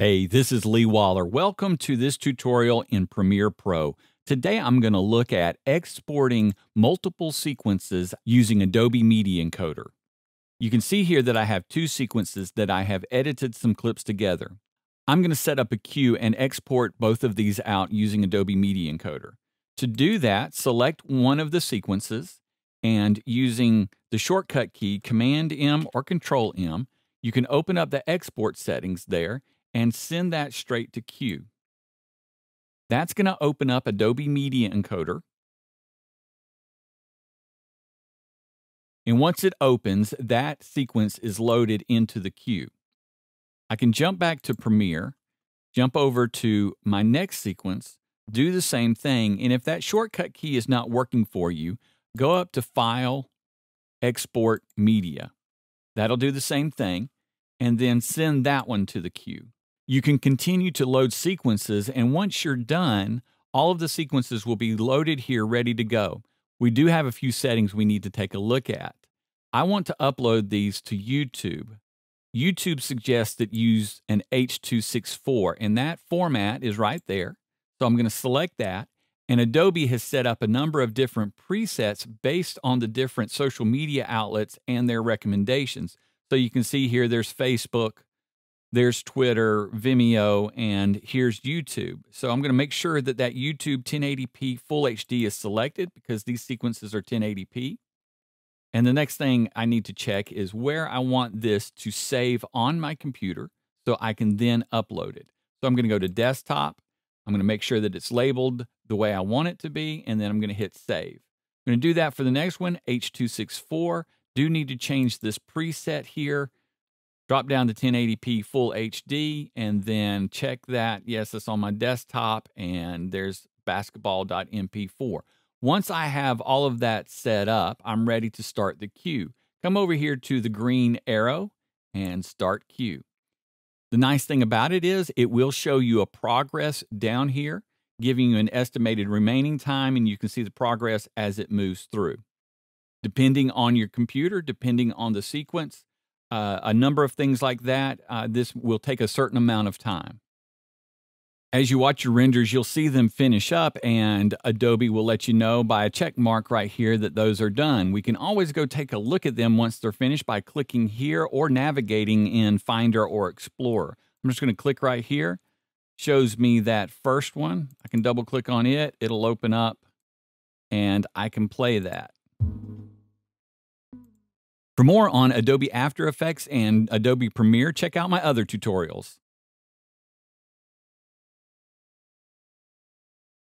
Hey, this is Lee Waller. Welcome to this tutorial in Premiere Pro. Today I'm going to look at exporting multiple sequences using Adobe Media Encoder. You can see here that I have two sequences that I have edited some clips together. I'm going to set up a queue and export both of these out using Adobe Media Encoder. To do that, select one of the sequences and using the shortcut key Command M or Control M, you can open up the export settings there and send that straight to queue. That's going to open up Adobe Media Encoder. And once it opens, that sequence is loaded into the queue. I can jump back to Premiere, jump over to my next sequence, do the same thing. And if that shortcut key is not working for you, go up to File, Export Media. That'll do the same thing. And then send that one to the queue you can continue to load sequences. And once you're done, all of the sequences will be loaded here, ready to go. We do have a few settings we need to take a look at. I want to upload these to YouTube. YouTube suggests that use an H.264, and that format is right there. So I'm going to select that. And Adobe has set up a number of different presets based on the different social media outlets and their recommendations. So you can see here there's Facebook, there's Twitter, Vimeo, and here's YouTube. So I'm going to make sure that that YouTube 1080p Full HD is selected because these sequences are 1080p. And the next thing I need to check is where I want this to save on my computer so I can then upload it. So I'm going to go to desktop. I'm going to make sure that it's labeled the way I want it to be, and then I'm going to hit save. I'm going to do that for the next one, H.264. Do need to change this preset here drop down to 1080p full HD and then check that. Yes, it's on my desktop and there's basketball.mp4. Once I have all of that set up, I'm ready to start the queue. Come over here to the green arrow and start queue. The nice thing about it is it will show you a progress down here, giving you an estimated remaining time, and you can see the progress as it moves through. Depending on your computer, depending on the sequence, uh, a number of things like that, uh, this will take a certain amount of time. As you watch your renders, you'll see them finish up, and Adobe will let you know by a check mark right here that those are done. We can always go take a look at them once they're finished by clicking here or navigating in Finder or Explorer. I'm just going to click right here. Shows me that first one. I can double click on it. It'll open up, and I can play that. For more on Adobe After Effects and Adobe Premiere, check out my other tutorials.